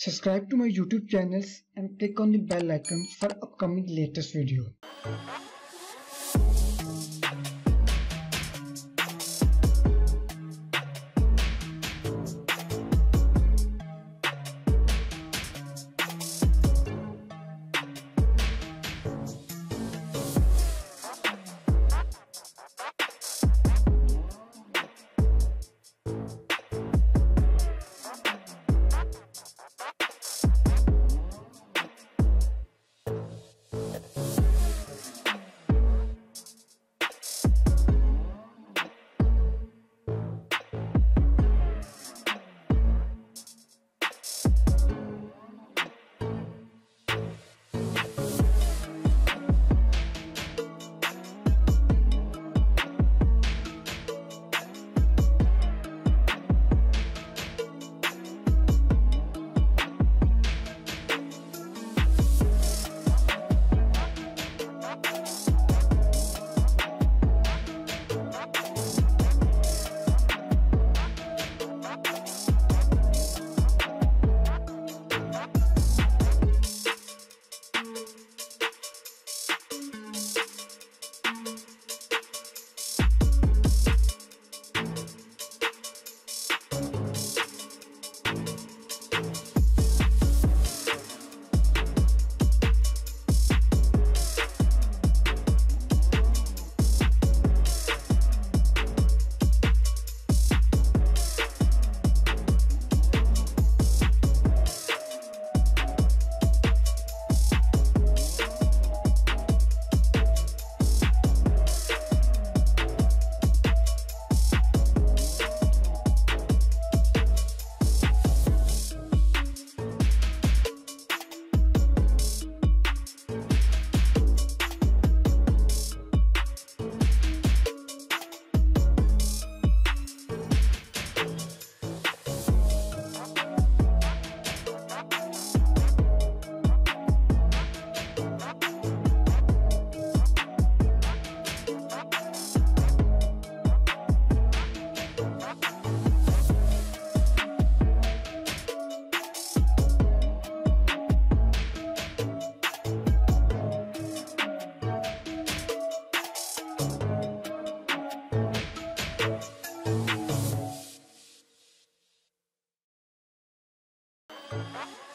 Subscribe to my YouTube channels and click on the bell icon for upcoming latest video. Ha ha ha!